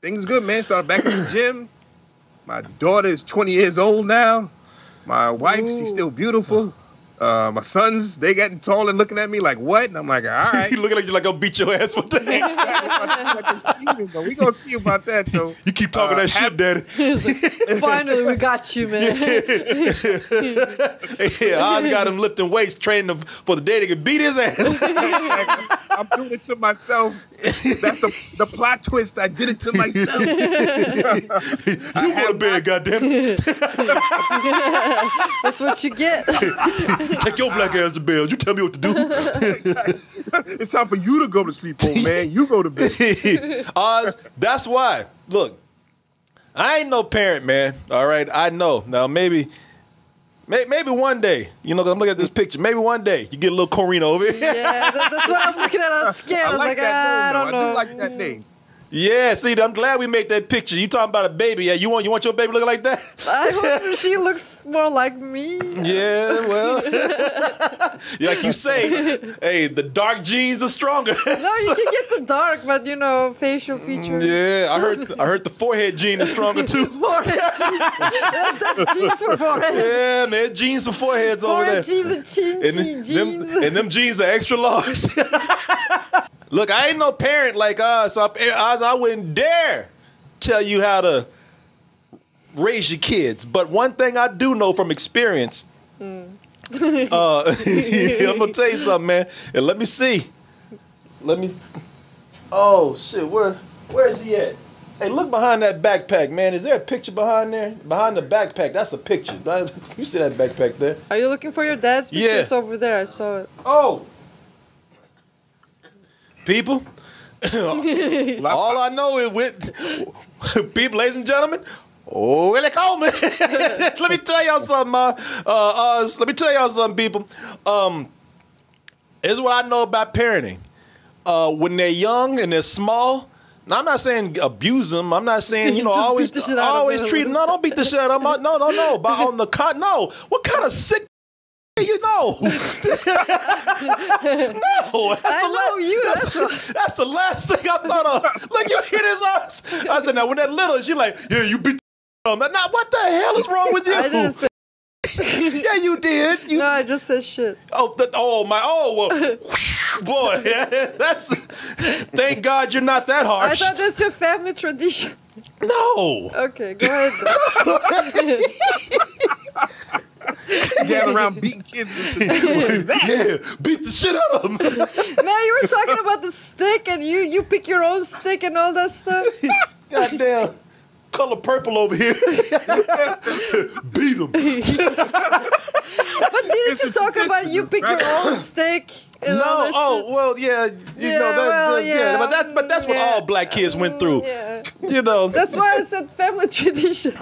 Things good, man. Started back in the gym. My daughter is 20 years old now. My wife, she's still beautiful. Uh, my sons, they getting tall and looking at me like, what? And I'm like, all right. you looking like you like I'll beat your ass one day. but we gonna see about that though. You keep talking Uh, that shit, daddy. Finally, we got you, man. yeah, Oz got him lifting weights, training him for the day to get beat his ass. I'm doing it to myself. That's the the plot twist. I did it to myself. you want to bed, goddamn. That's what you get. Take your black ass to bed. You tell me what to do. it's time for you to go to sleep, old man. You go to bed. Oz, that's why. Look, I ain't no parent, man. All right, I know. Now maybe, maybe one day, you know, 'cause I'm looking at this picture. Maybe one day you get a little Corina over here. Yeah, that's what I'm looking at. I was scared. I, I was like like, that ah, I name. don't though. I know. do like that name. Yeah, see, I'm glad we made that picture. You talking about a baby? Yeah, you want you want your baby looking like that? I hope she looks more like me. Yeah, well, yeah, like you say, hey, the dark genes are stronger. No, you can get the dark, but you know, facial mm, features. yeah, I heard I heard the forehead gene is stronger too. Forehead. That's jeans for forehead. Yeah, man, genes for foreheads over there. Forehead jeans and chin and, chin them, jeans. and them jeans are extra large. Look, I ain't no parent like us. I, I, I wouldn't dare tell you how to raise your kids. But one thing I do know from experience, Hmm. uh, I'm gonna tell you something, man. And let me see. Let me. Oh shit, where where is he at? Hey, look behind that backpack, man. Is there a picture behind there? Behind the backpack, that's a picture. You see that backpack there? Are you looking for your dad's Yeah. pictures over there? I saw it. Oh. People, all I know is with people, ladies and gentlemen, oh, Willie Coleman. let me tell y'all something, uh, uh, uh, let me tell y'all something, people. Um, here's what I know about parenting. Uh, when they're young and they're small, now I'm not saying abuse them. I'm not saying you know always the shit out of always treat them. No, don't beat the shit out of them. No, no, no. But on the con, no. What kind of sick you know? no, that's I the know la- you. That's, That's that's the last thing I thought of. Look, you hear this? Us? I said, now when that little, she like, yeah, you beat. The um, now what the hell is wrong with you? I didn't say. yeah, you did. You No, I just said shit. Oh, th- oh my! Oh, well, boy, that's. Thank God you're not that harsh. I thought that's your family tradition. no. Okay, go ahead. Then. Gather around beating kids. What is that? Yeah, beat the shit out of them. Man, you were talking about the stick, and you you pick your own stick and all that stuff. Goddamn. Color purple over here. Beat them. But didn't you talk about you pick your own stick and No, that oh shit? well, yeah, you Yeah, know that, well, that- yeah, yeah, but that's but that's what yeah. all black kids went through. Yeah, You know, that's why I said family tradition.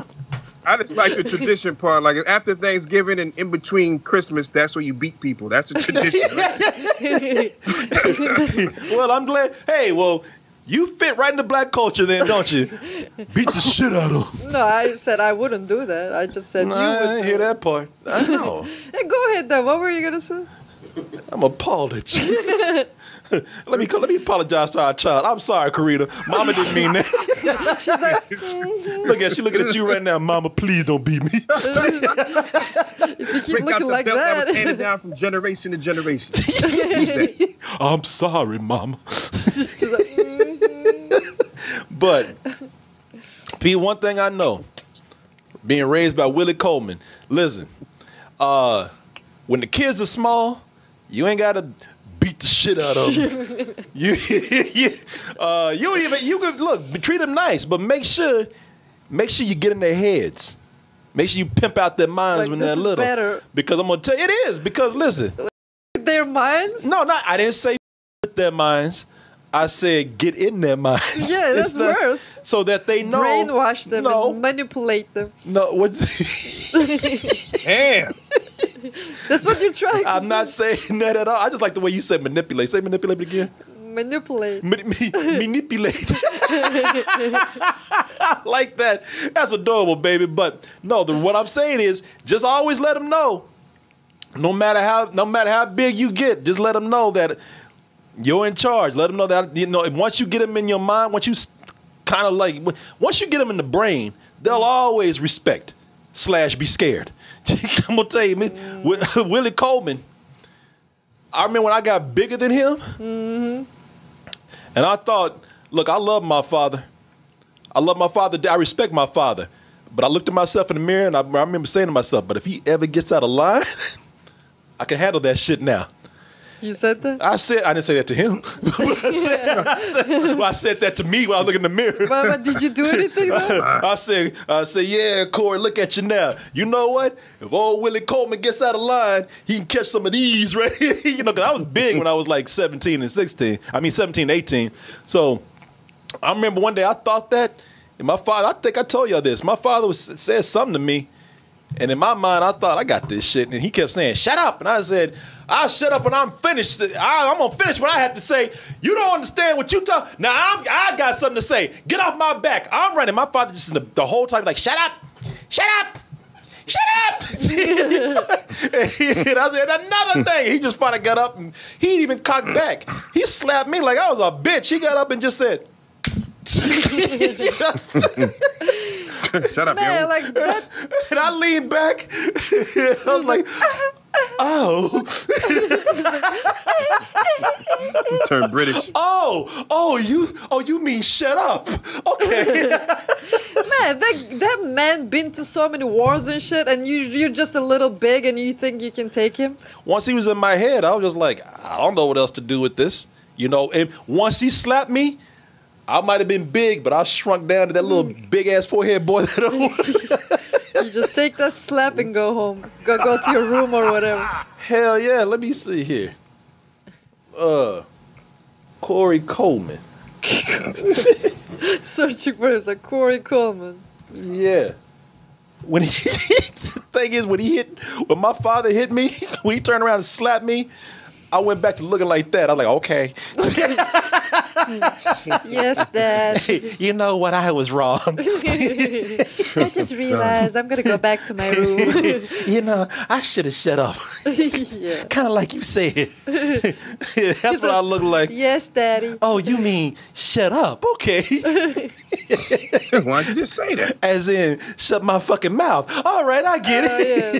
I just like the tradition part. Like after Thanksgiving and in between Christmas, that's where you beat people. That's the tradition. right? well, I'm glad. Hey, well, you fit right into black culture, then, don't you? Beat the shit out of them. No, I said I wouldn't do that. I just said Nah, you I would. didn't do hear it. that part. I know. Hey, go ahead then. What were you gonna say? I'm appalled at you. let me let me apologize to our child. I'm sorry, Karina. Mama didn't mean that. She's like, "Mhm." Look at she looking at you right now. Mama, please don't beat me. if you keep Break out looking the like belt that was handed down from generation to generation. I'm sorry, Mama. She's like, "Mhm." But P, one thing I know, being raised by Willie Coleman. Listen, uh, when the kids are small, you ain't gotta beat the shit out of them. you, you, uh, you even you can look treat them nice, but make sure, make sure you get in their heads. Make sure you pimp out their minds Like, when they're little. better. Because I'm gonna tell you, it is. Because listen, Their minds. no, not I didn't say with their minds. I said get in their minds. Yeah, that's not- worse. So that they know Brainwash them No, and manipulate them. no. What? Damn. That's what you're trying to I'm say. not saying that at all. I just like the way you said manipulate. Say manipulate again. manipulate. Ma- me- manipulate. I like that. That's adorable, baby. But no, the, what I'm saying is just always let them know. No matter how, no matter how big you get, just let them know that you're in charge. Let them know that you know. Once you get them in your mind, once you kind of like once you get them in the brain, they'll always respect slash be scared. I'm gonna tell you, man, Wi- Willie Coleman. I remember when I got bigger than him, and I thought, look, I love my father. I love my father. I respect my father. But I looked at myself in the mirror and I, I remember saying to myself, but if he ever gets out of line, I can handle that shit now. You said that? I said I didn't say that to him. I, said, I, said, well, I said that to me when I was looking in the mirror. But, but did you do anything though? I said, I said, yeah, Korey, look at you now. You know what? If old Willie Coleman gets out of line, he can catch some of these, right? you know, because I was big when I was like 17 and 16. I mean, 17, 18. So I remember one day I thought that, and my father, I think I told y'all this. My father was said something to me, and in my mind, I thought I got this shit, and he kept saying, "Shut up," and I said, "I'll shut up when I'm finished. I, am gonna finish what I have to say. You don't understand what you talk. Now I'm, I got something to say. Get off my back. I'm running." My father just the, the whole time like, "Shut up, shut up." Shut up! and I said another thing. He just finally got up and he didn't even cock back. He slapped me like I was a bitch. He got up and just said, Shut up, Man, yo. like that. and I leaned back. I was like, oh, Turn British. oh, oh, you, oh, you mean shut up? Okay. Man, that that man been to so many wars and shit, and you you're just a little big, and you think you can take him? once he was in my head, I was just like, I don't know what else to do with this, you know. And once he slapped me. I might have been big, but I shrunk down to that little big ass forehead boy that I was. You just take that slap and go home, go go to your room or whatever. Hell yeah, let me see here. Uh Korey Coleman. Searching for him, it's like Korey Coleman. Yeah. When he the thing is when he hit when my father hit me, when he turned around and slapped me, I went back to looking like that. I was like, okay. Yes, Dad. you know what? I was wrong. I just realized I'm gonna go back to my room. you know, I should have shut up. yeah. kind of like you said. That's what I look like. Yes, Daddy. Oh, you mean shut up? Okay. Why'd you just say that? As in, shut my fucking mouth. All right, I get Oh, it. yeah.